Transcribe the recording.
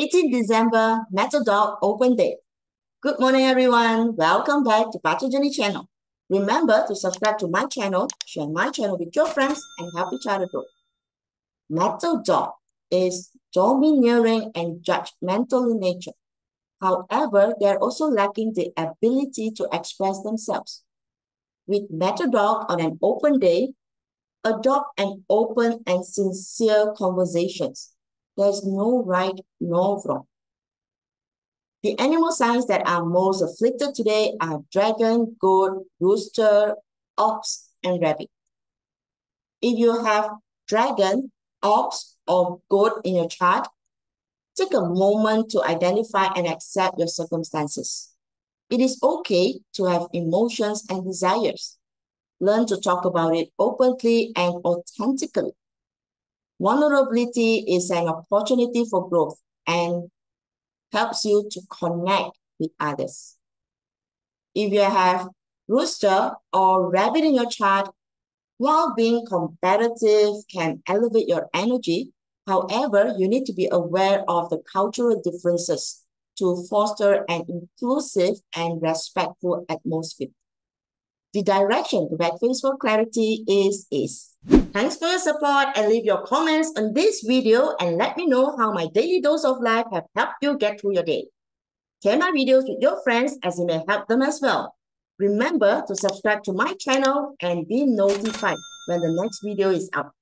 18 December, Metal Dog Open Day. Good morning, everyone. Welcome back to Bazi Journey channel. Remember to subscribe to my channel, share my channel with your friends, and help each other grow. Metal Dog is domineering and judgmental in nature. However, they're also lacking the ability to express themselves. With Metal Dog on an open day, adopt an open and sincere conversations. There's no right nor wrong. The animal signs that are most afflicted today are dragon, goat, rooster, ox, and rabbit. If you have dragon, ox, or goat in your chart, take a moment to identify and accept your circumstances. It is okay to have emotions and desires. Learn to talk about it openly and authentically. Vulnerability is an opportunity for growth and helps you to connect with others. If you have rooster or rabbit in your chart, while being competitive can elevate your energy, however, you need to be aware of the cultural differences to foster an inclusive and respectful atmosphere. The direction to Backface for clarity is is. Thanks for your support and leave your comments on this video and let me know how my daily dose of life have helped you get through your day. Share my videos with your friends as it may help them as well. Remember to subscribe to my channel and be notified when the next video is up.